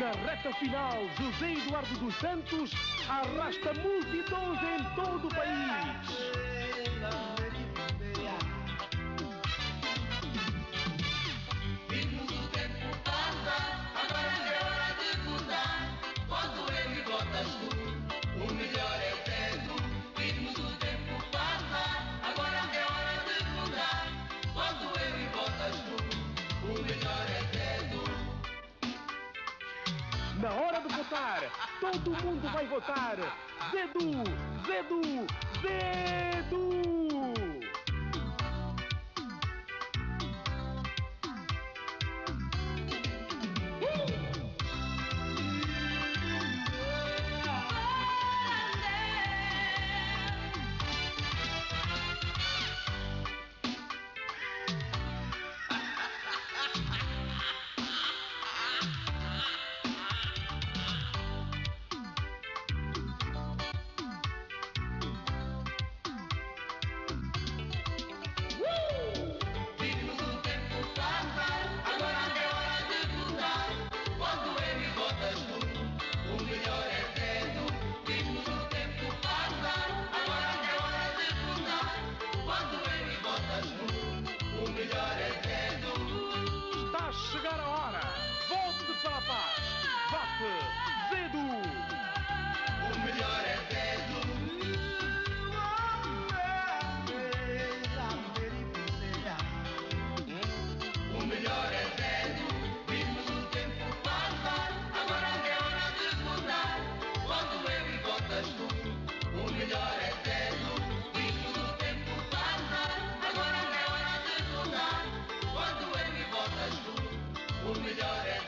Na reta final, José Eduardo dos Santos arrasta multidões em todo o país. Todo mundo vai votar. Zedu, Zedu, Zedu! Bhumi Jare